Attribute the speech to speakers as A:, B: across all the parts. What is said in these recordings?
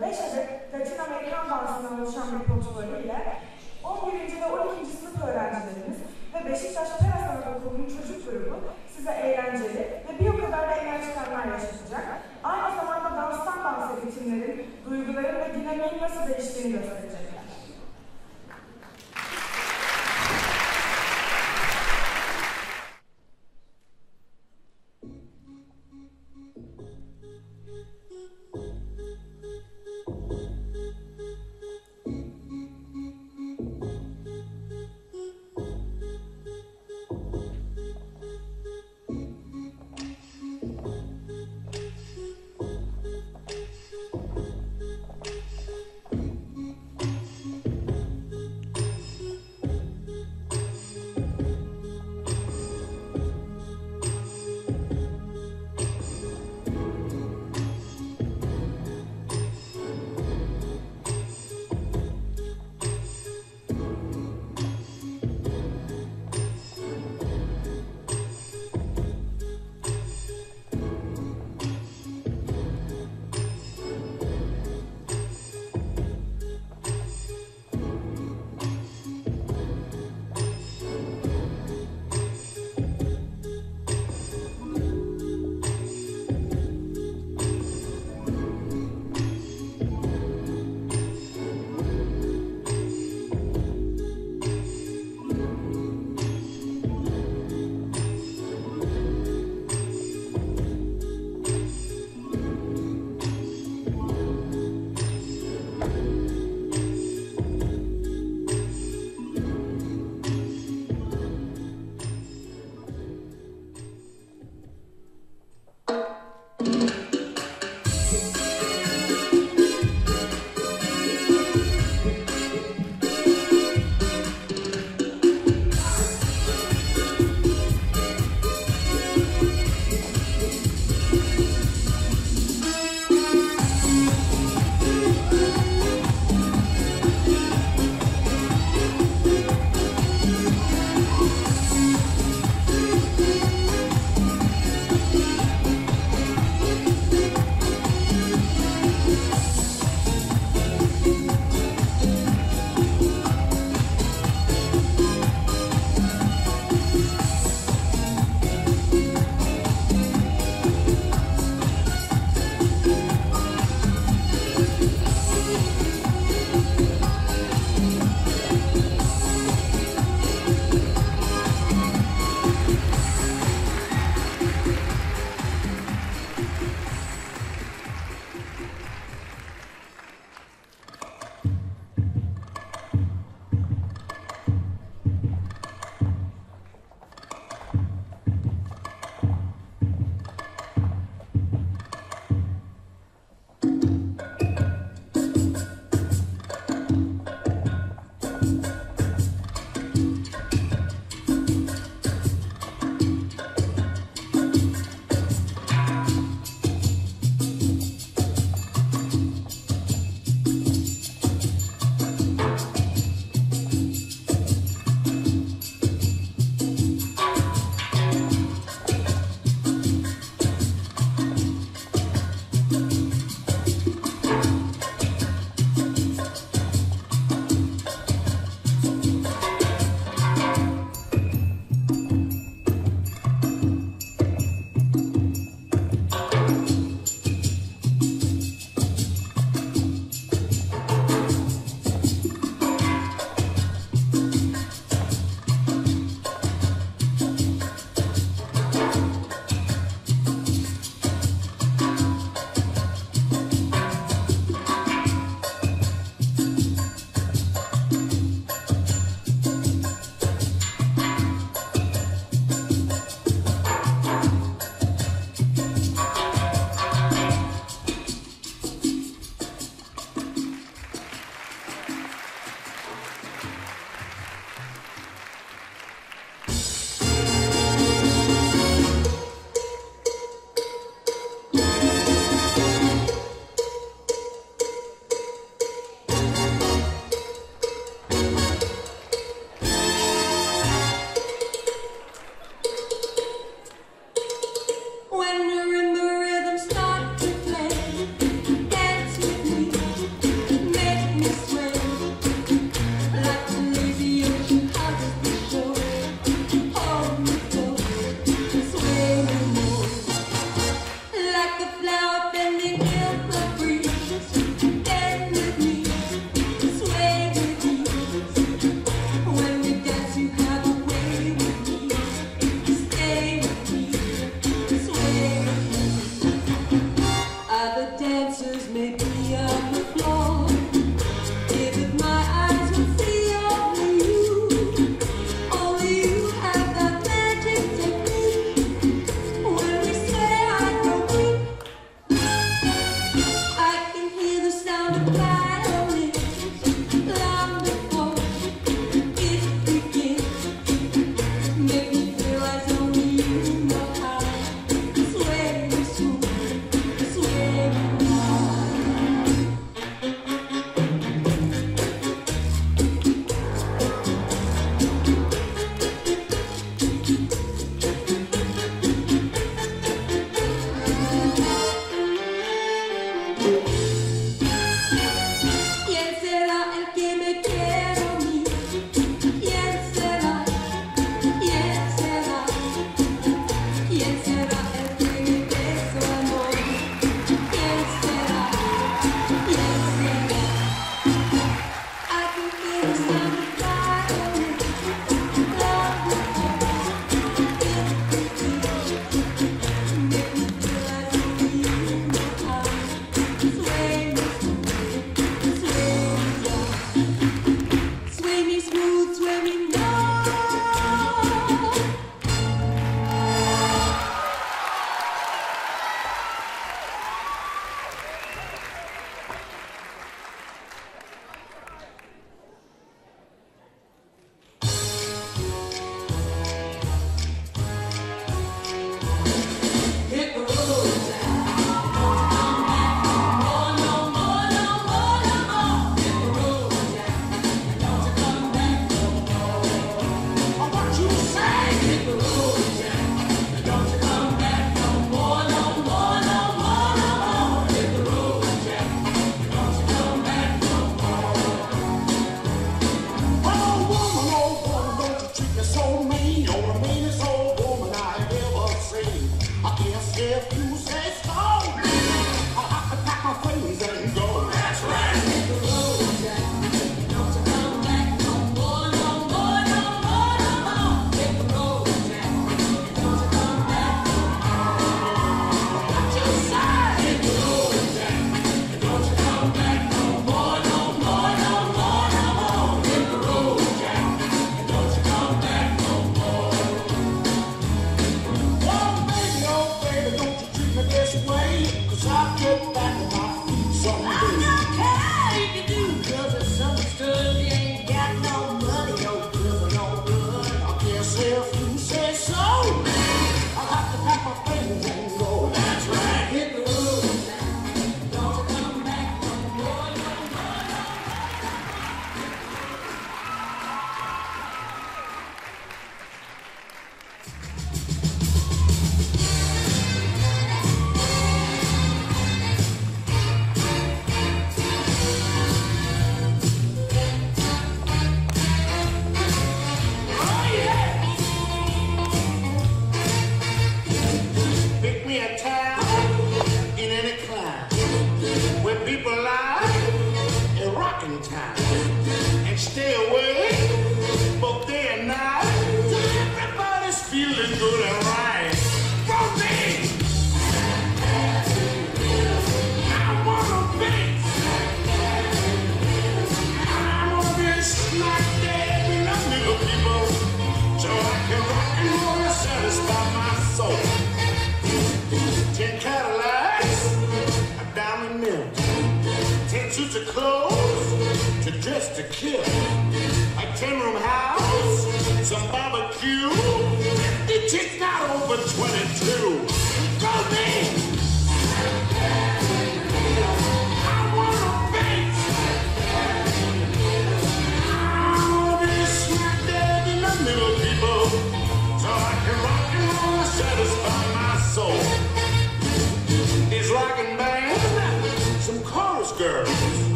A: 5 adet Latin Amerikan dansından oluşan bir ile 11. ve 12. sınıf öğrencilerimiz ve Beşiktaş Pera Sanat Okulu'nun çocuk grubu size eğlenceli ve bir o kadar da anlar yaşatacak. Aynı zamanda danstan dansa ritimlerin, duyguların ve dinamiğin nasıl değiştiğini gösterecekler.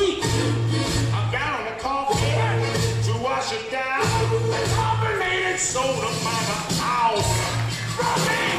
B: Sweet. A gallon of coffee to wash it down. Carbonated soda, mama. Ow. From.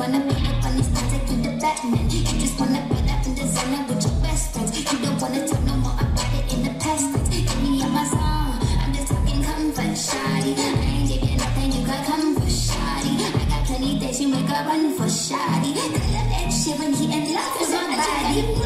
B: wanna
C: be up on these things like you the Batman. You just wanna put up in the designer with your best friends. You don't wanna talk no more about it in the past tense. Give me on my song. I'm just talking comfort, shoddy. I ain't giving nothing, you gotta comfort, shoddy. I got plenty days, you make a run for shoddy. I love that shit when he in love with my body.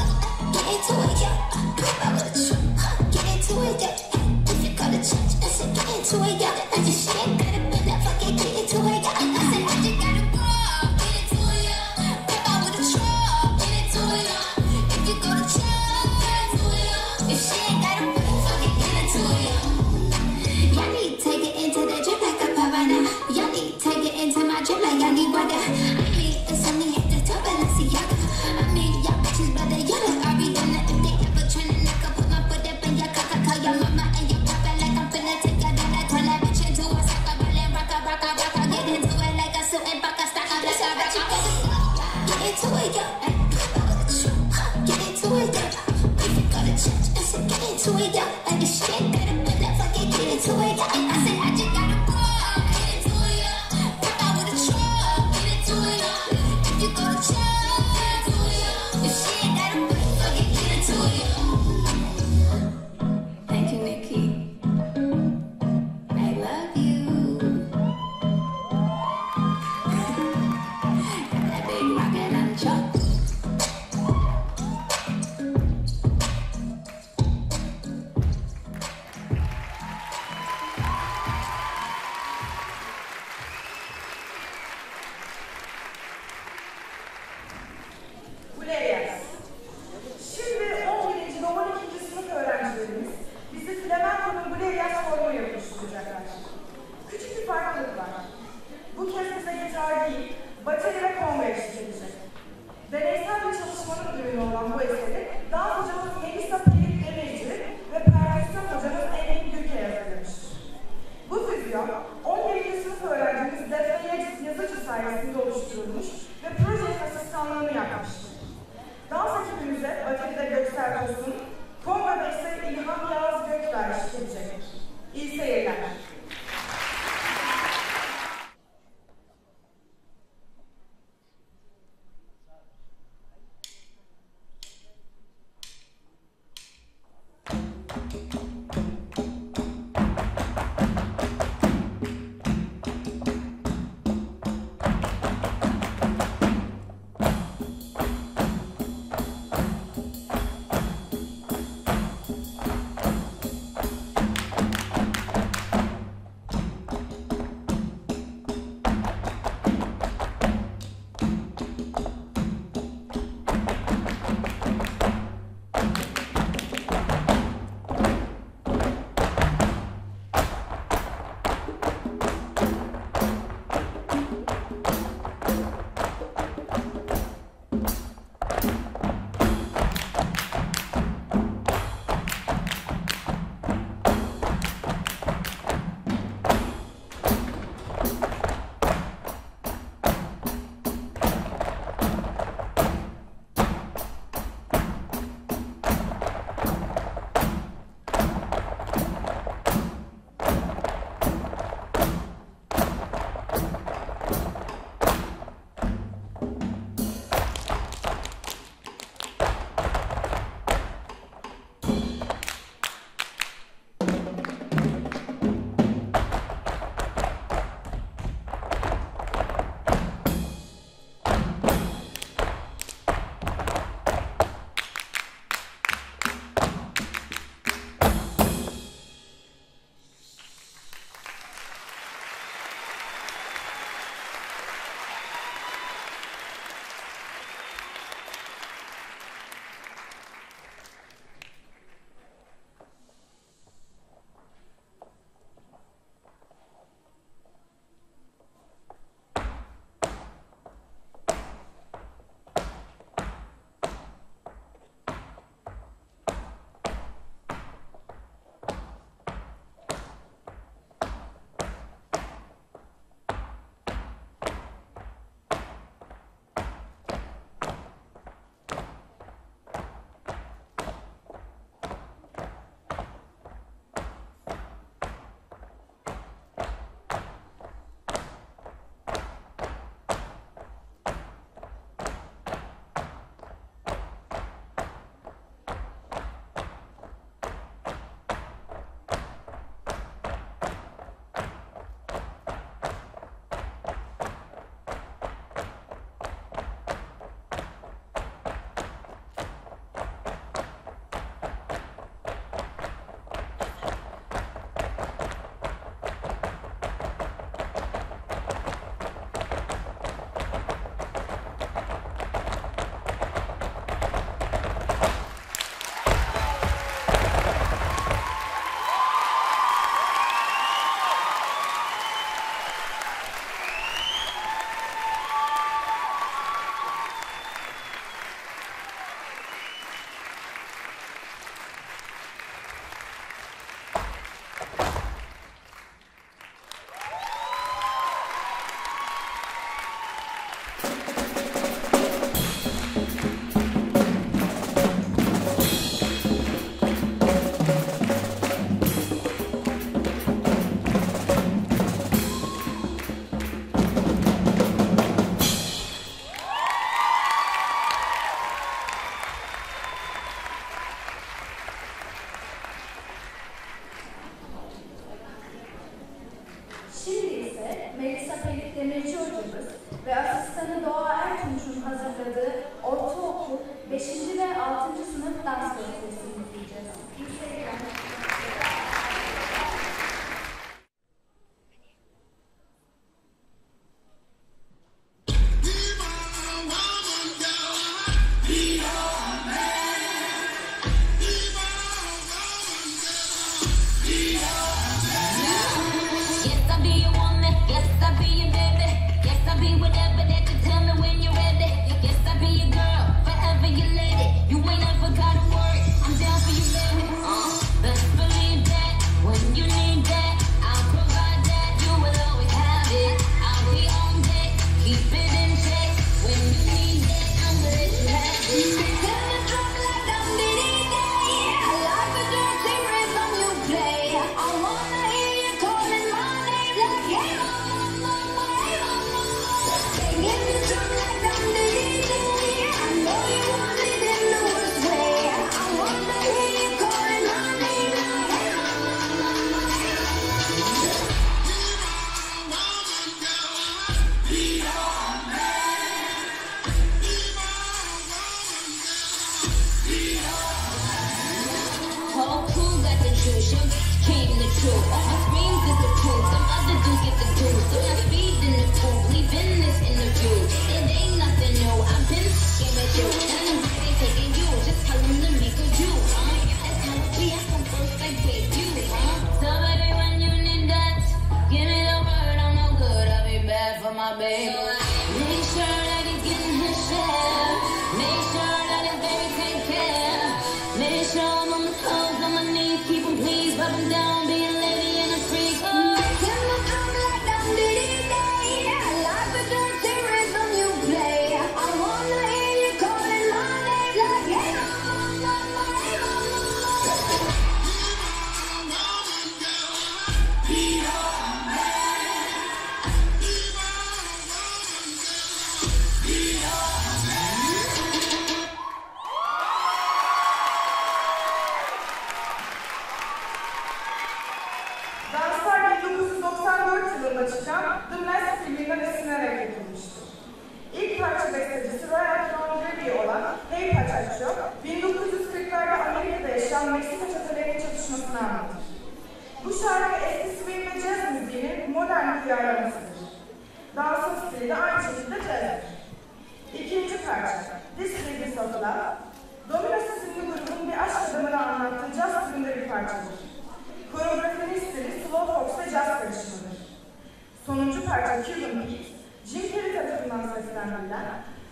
A: parça Cuban Beat, Jim Carrey tarafından seslendirilen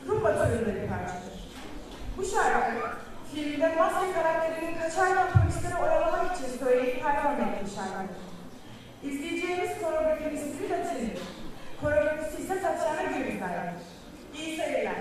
A: rumba türünde bir parçadır. Bu şarkı, filmde maske karakterinin kaçarken polisleri oyalamak için söyleyip perform ettiği şarkıdır. İzleyeceğimiz koreografimiz Frida Tin'dir. Koreografisi ise Tatiana Gürüzler'dir. İyi seyirler.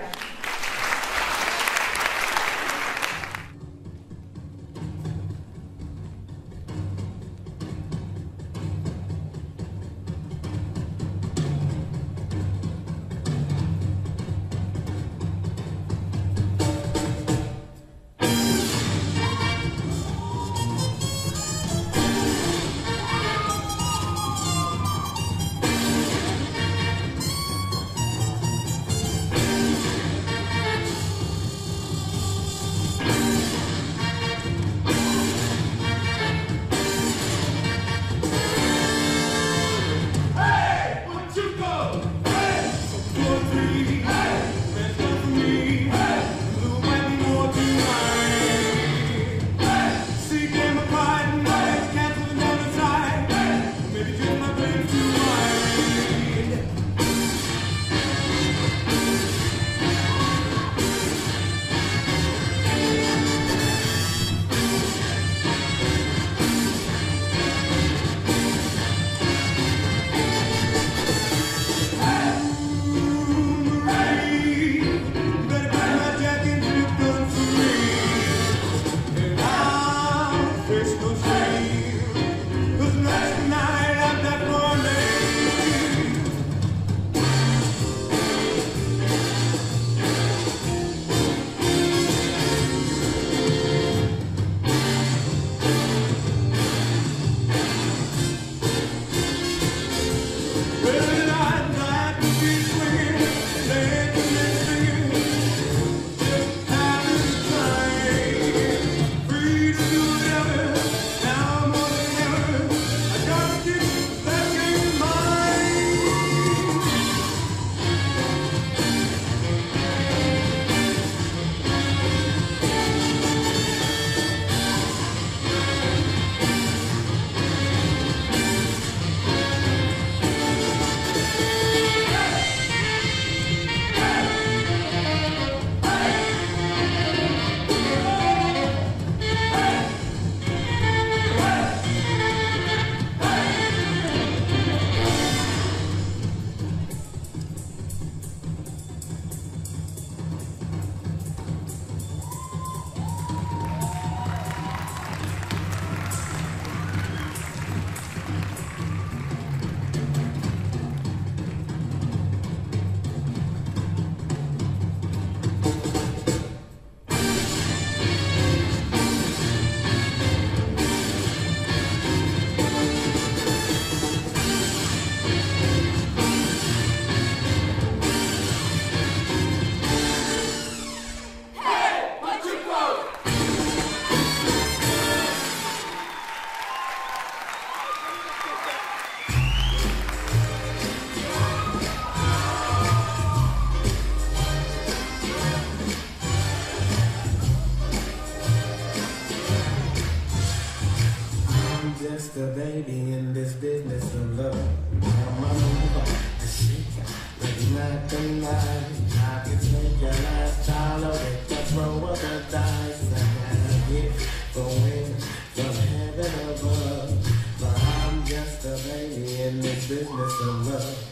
D: sickness and
E: wealth.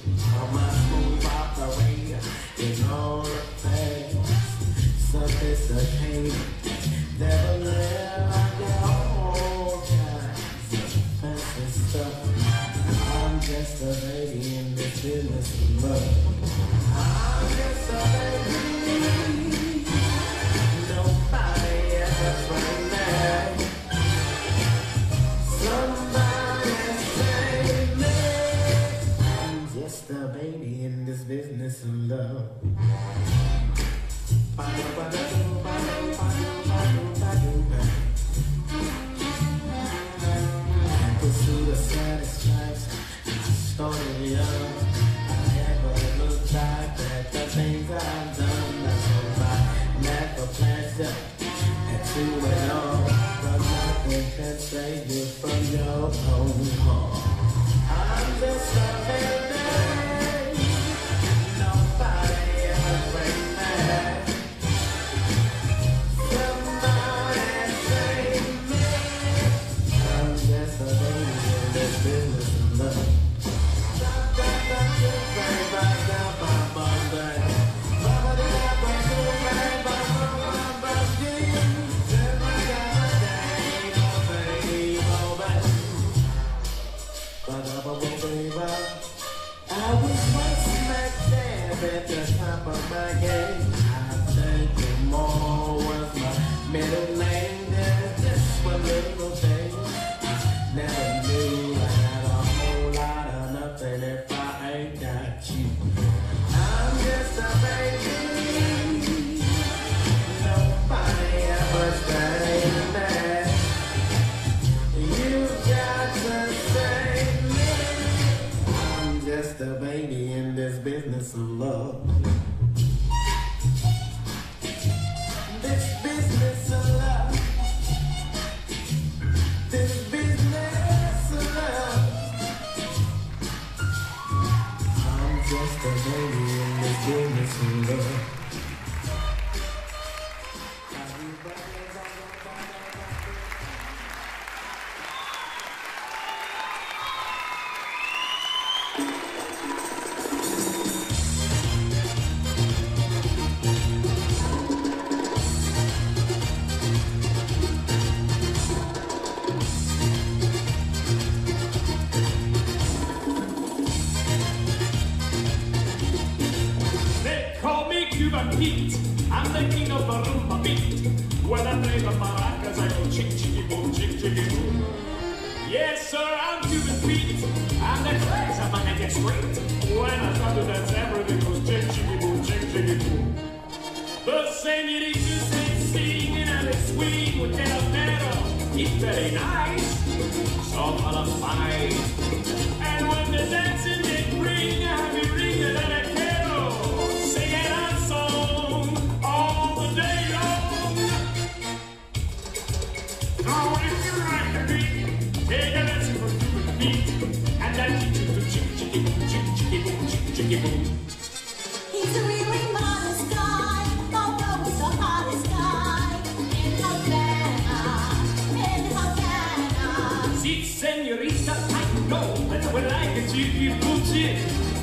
E: cheeky bullshit.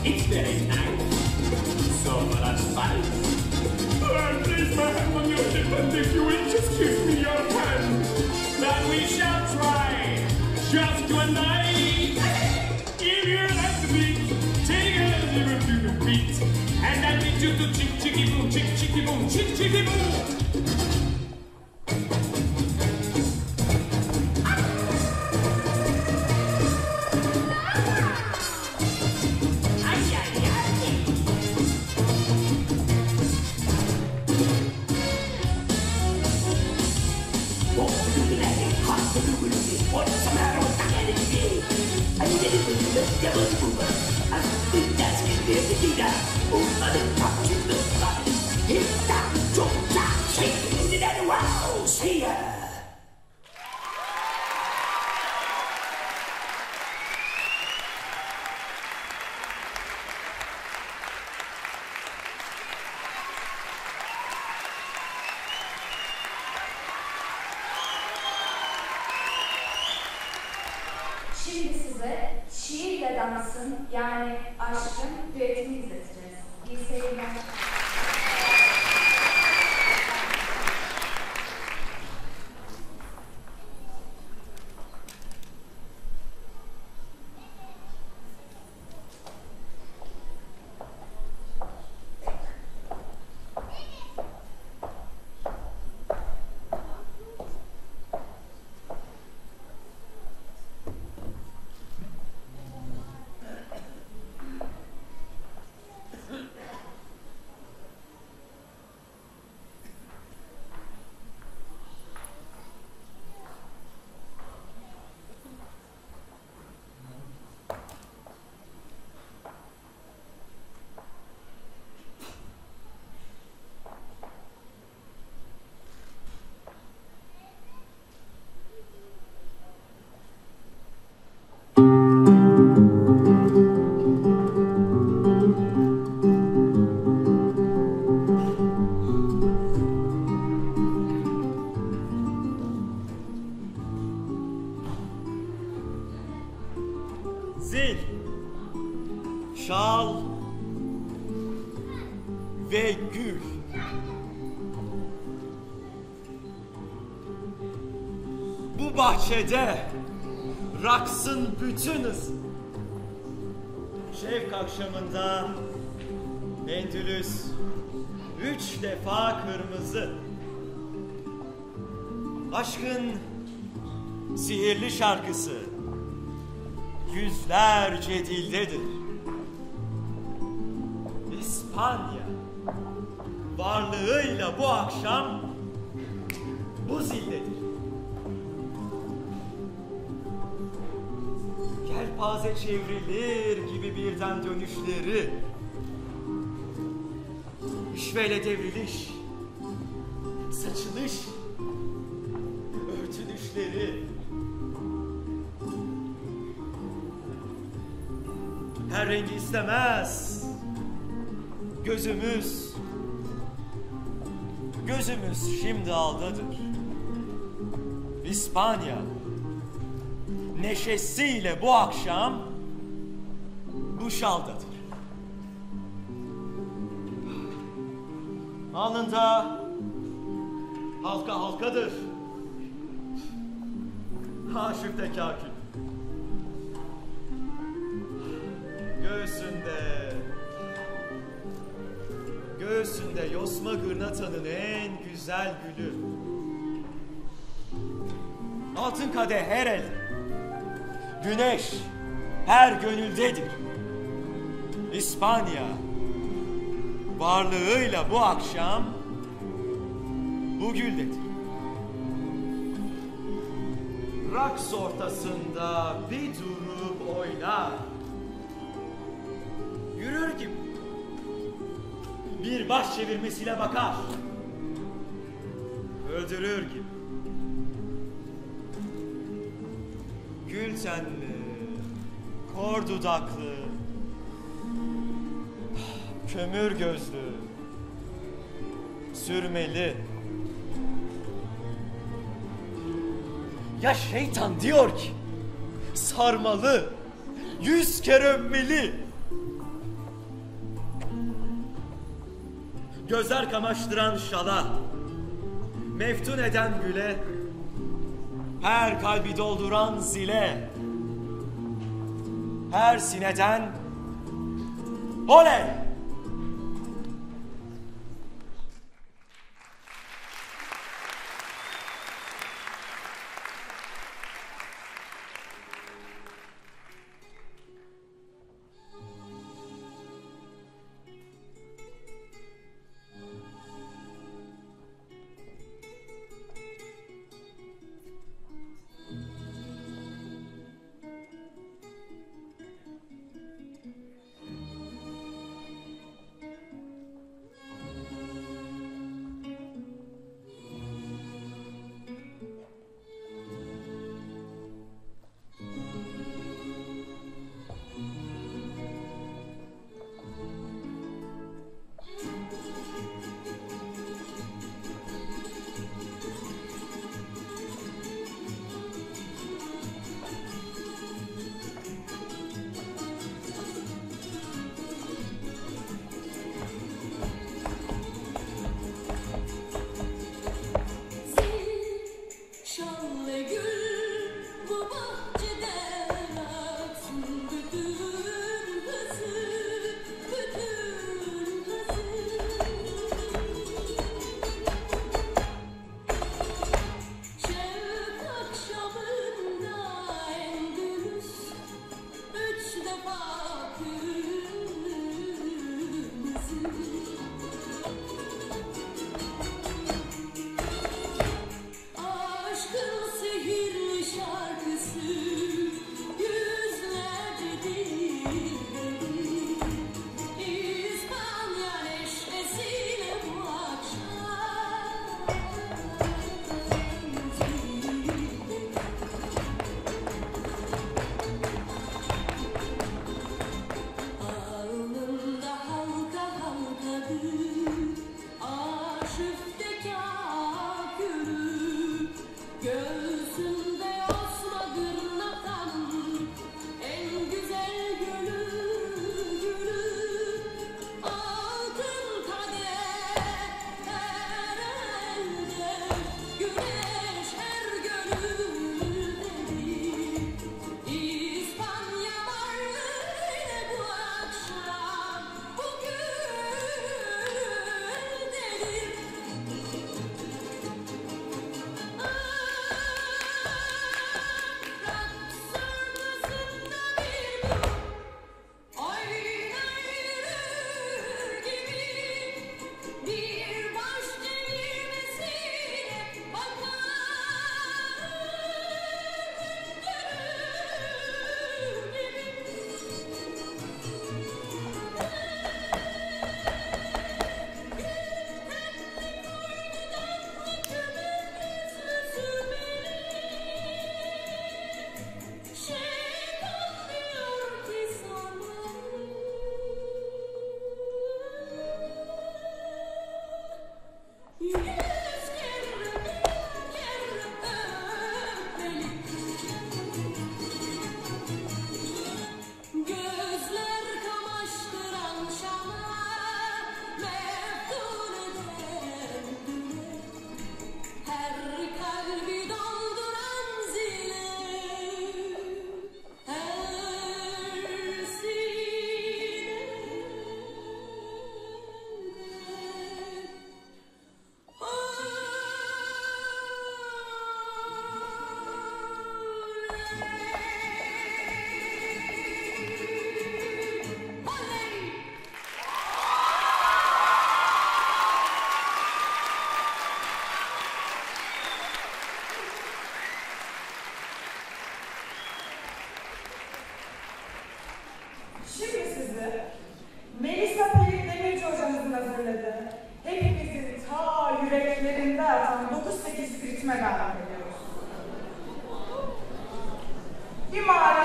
E: It's very nice. So much fun. I place my hand on your hip and if you will just give me your hand, then we shall try just one night. If you like the beat, take a little bit of feet, and then we do the chick chicky boom, chick chicky boom, chick chicky boom. identity da,
F: un motherfucker. Aşkın
G: sihirli şarkısı yüzlerce dildedir. İspanya varlığıyla bu akşam bu zildedir. Yelpaze çevrilir gibi birden dönüşleri, işveyle devriliş, her rengi istemez. Gözümüz, gözümüz şimdi aldadır. İspanya, neşesiyle bu akşam bu şaldadır. Alnında halka halkadır. Haşifte kakül. Göğsünde Göğsünde yosma gırnatanın en güzel gülü Altın kadeh her el Güneş her gönüldedir İspanya varlığıyla bu akşam bu güldedir. Raks ortasında bir durup oynar. Yürür gibi. Bir baş çevirmesiyle bakar. Öldürür gibi. Gül tenli, kor dudaklı, kömür gözlü, sürmeli. Ya şeytan diyor ki, sarmalı, yüz kere öpmeli. Gözler kamaştıran şala, meftun eden güle, her kalbi dolduran zile, her sineden oley!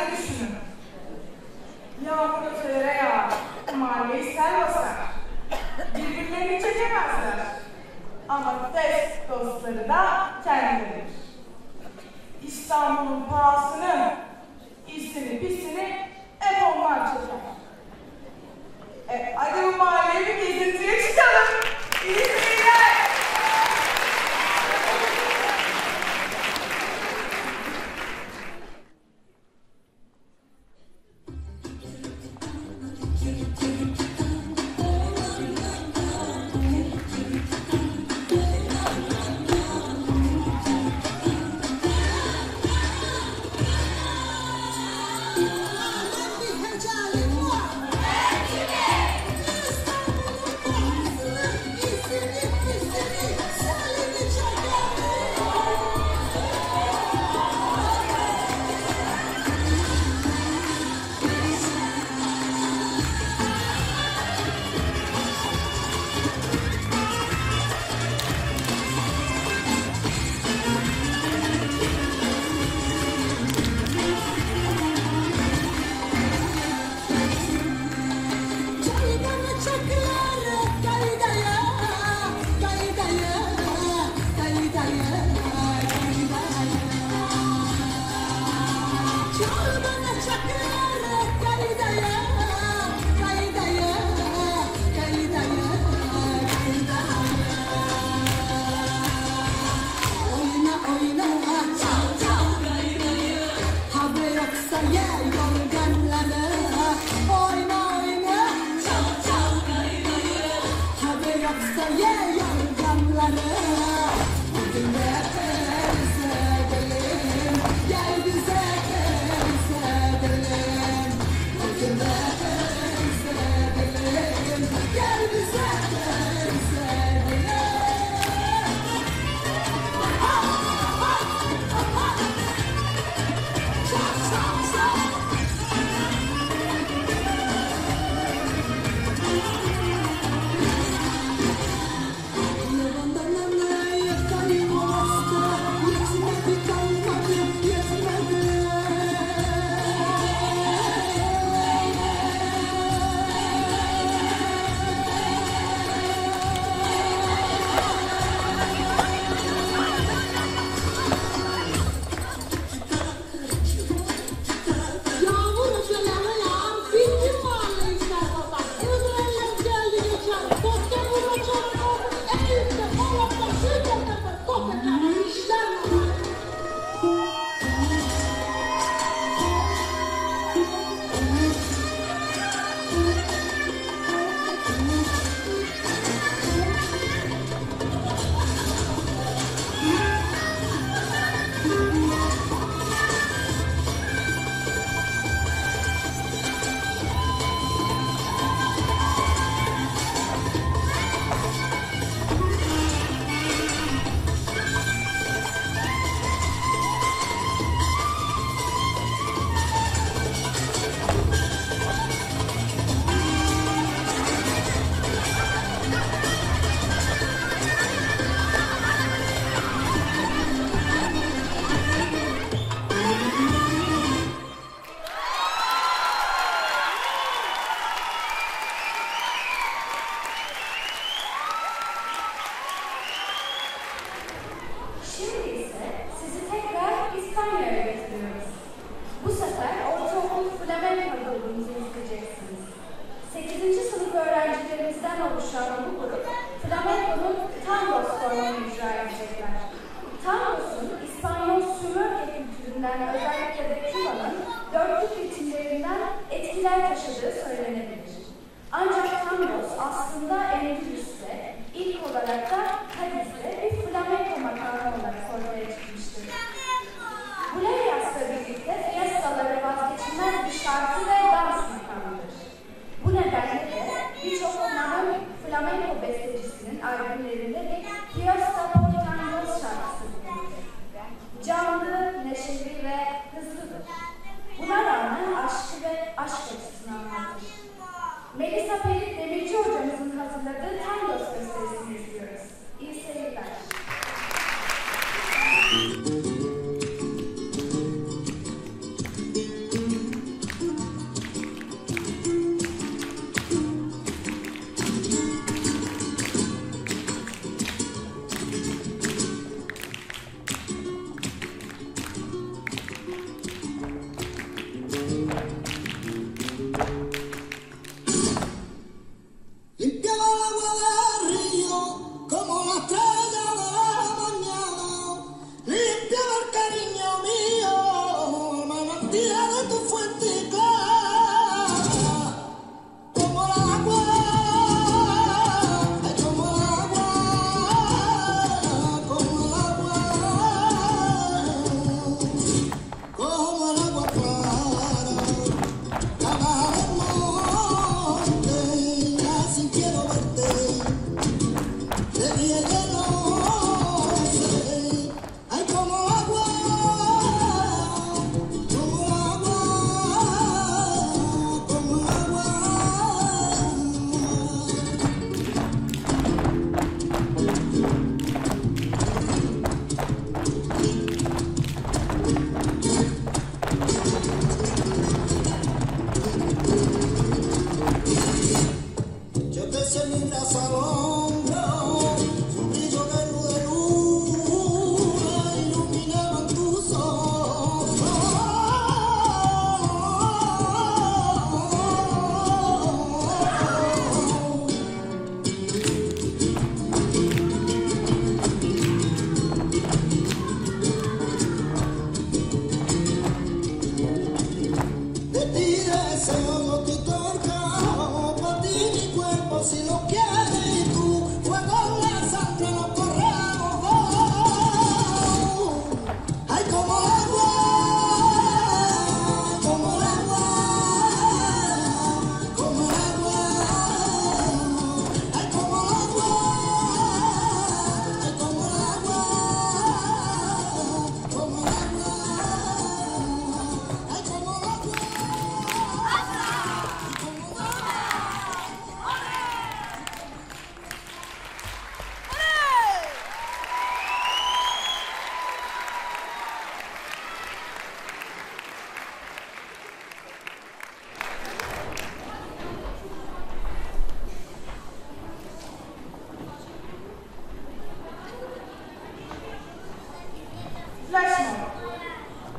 A: halde düşünün. Yağmur ötelere yağar, mahalleyi
F: sel basar. Birbirlerini çekemezler. Ama test dostları da kendileridir. İstanbul'un pahasını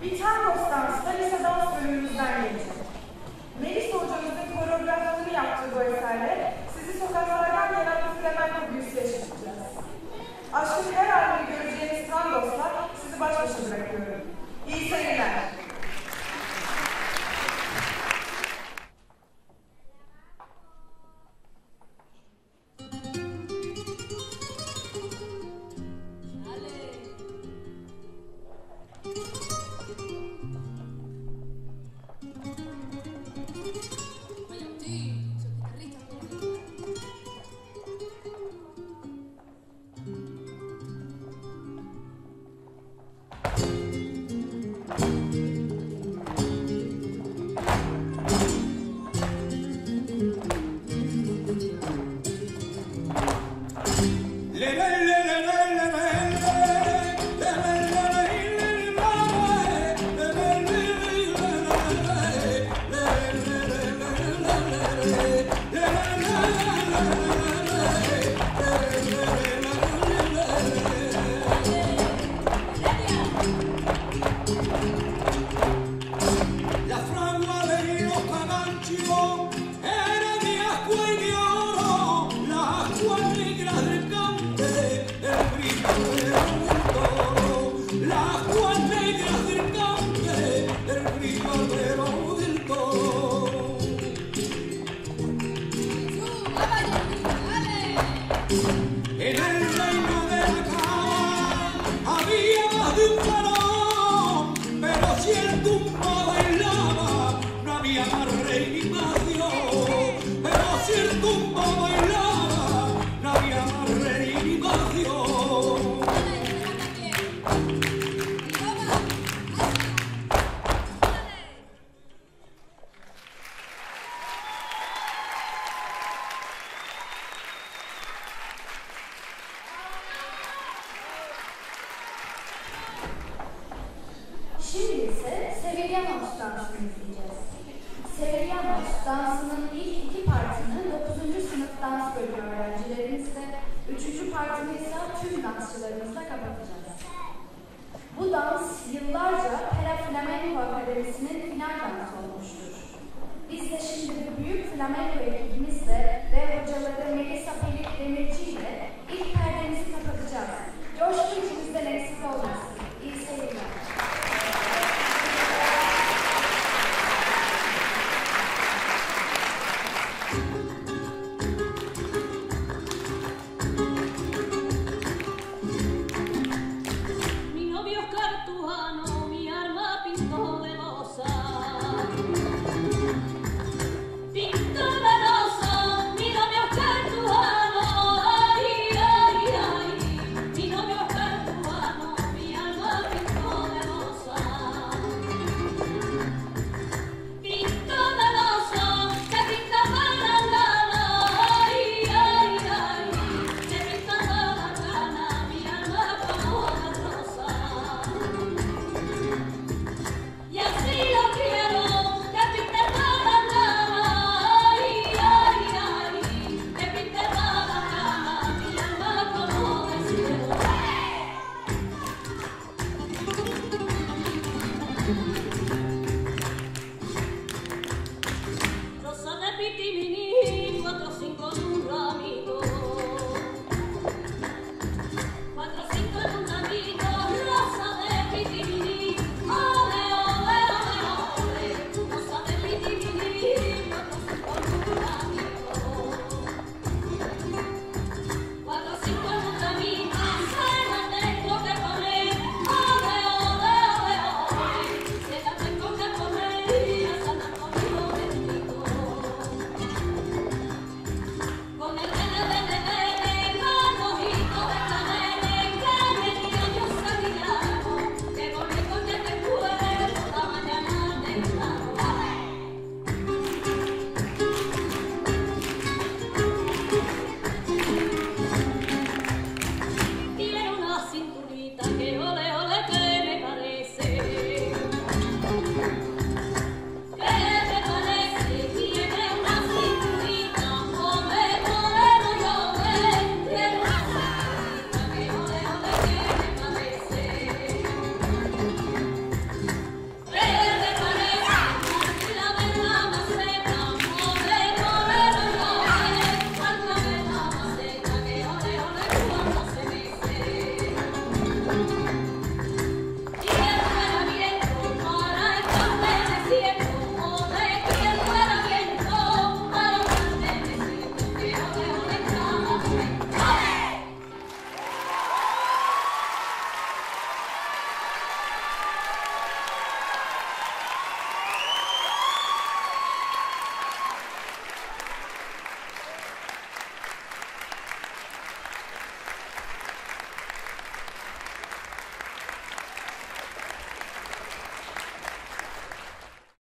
F: Viterbox'tan Stalisa Dans
H: bölümümüzden gelecek. Melisa hocamızın koreograflarını yaptığı bu eserle sizi sokaklardan gelen bu flamenko büyüsü yaşatacağız. Aşkın her halini göreceğiniz tandosla sizi baş başa bırakıyorum. İyi seyirler.